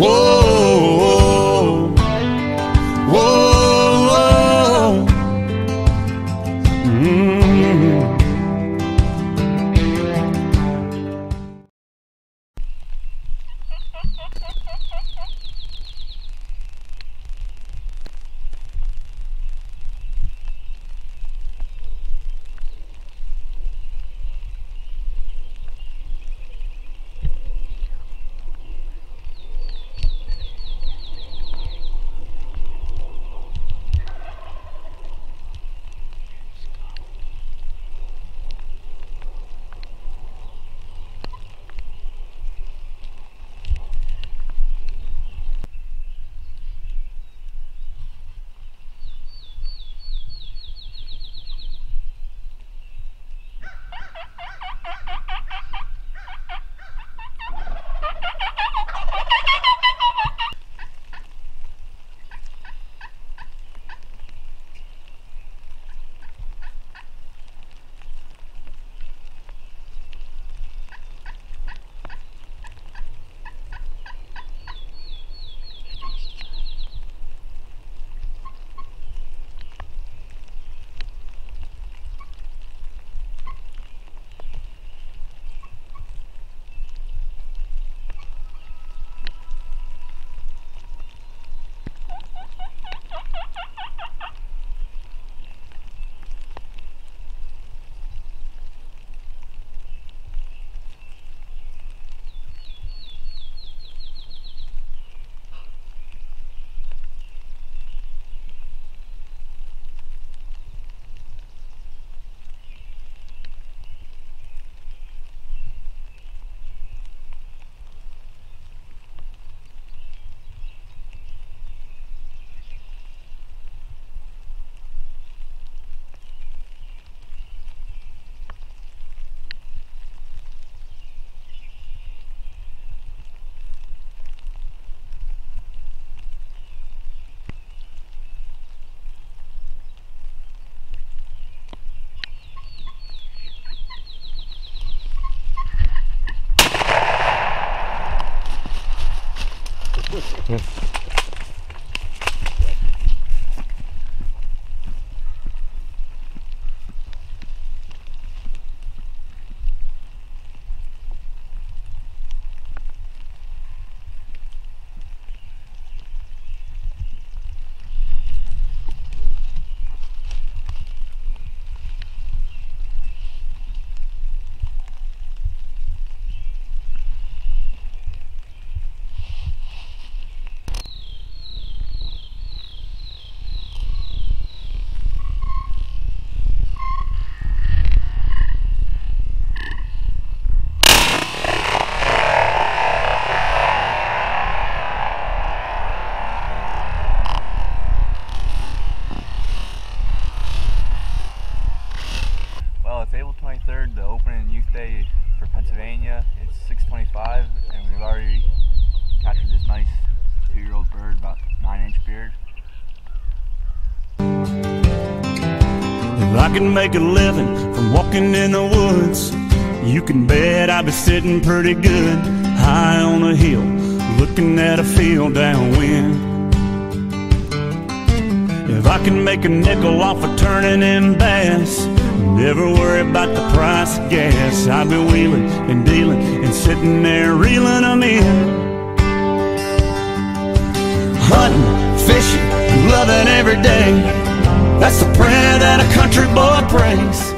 Whoa. Well, it's April 23rd, the opening youth day for Pennsylvania. It's 6:25, and we've already captured this nice two-year-old bird, about nine-inch beard. If I can make a living from walking in the woods, you can bet I'd be sitting pretty good high on a hill, looking at a field downwind. If I can make a nickel off of turning in bass, never worry about the price of gas. I'd be wheeling and dealing and sitting there reeling them in. Hunting, fishing, loving every day. That's the prayer that a country boy prays.